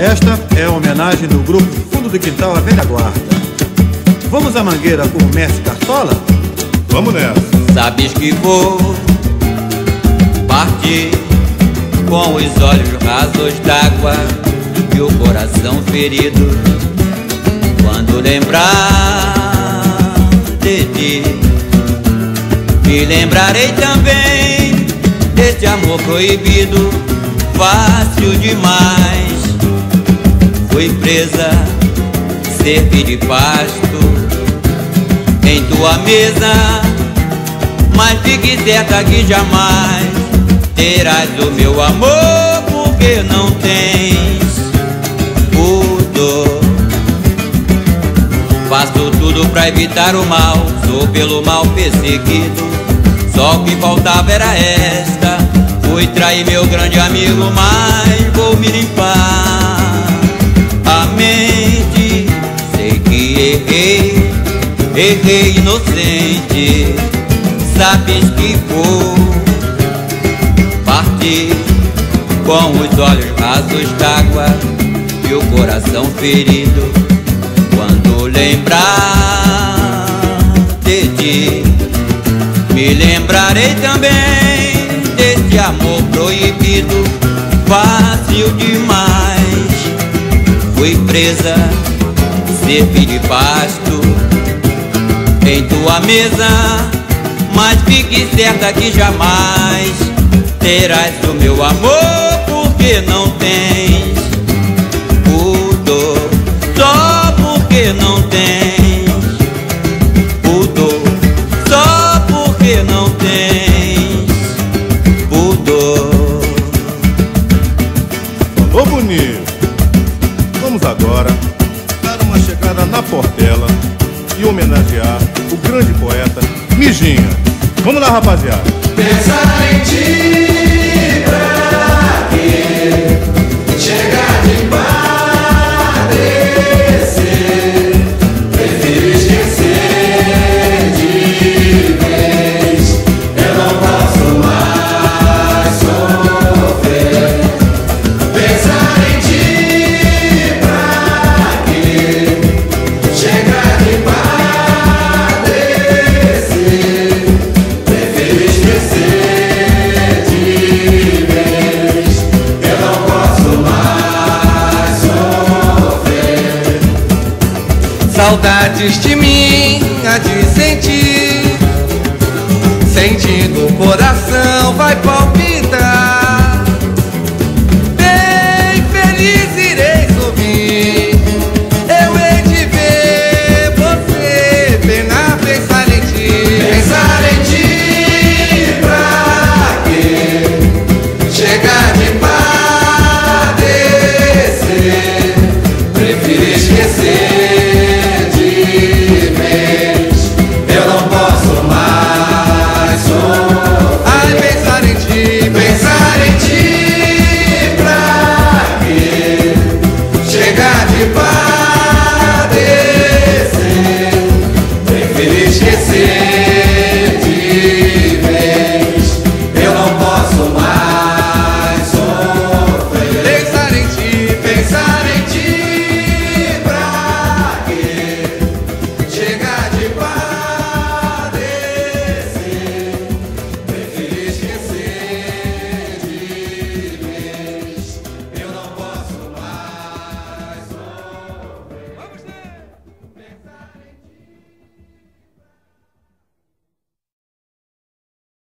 Esta é a homenagem do grupo Fundo do Quintal A Velha Guarda. Vamos à mangueira com o mestre Cartola? Vamos nessa. Sabes que vou partir com os olhos rasos d'água e o coração ferido quando lembrar de ti. Me lembrarei também desse amor proibido, fácil demais. Fui presa, servi de pasto em tua mesa, mas fique certa que jamais terás o meu amor, porque não tens pudor. Faço tudo pra evitar o mal, sou pelo mal perseguido. Só o que faltava era esta. Fui trair meu grande amigo, mas vou me limpar errei, errei inocente. Sabes que vou partir com os olhos rasos d'água e o coração ferido quando lembrar de ti. Me lembrarei também desse amor proibido, fácil demais. Fui presa, servi de pasto em tua mesa, mas fique certa que jamais terás o meu amor, porque não tens pudor, só porque não tens Portela e homenagear o grande poeta Mijinha. Vamos lá, rapaziada. Pensar em ti Saudades de mim há de sentir. Sentindo o coração vai palpitar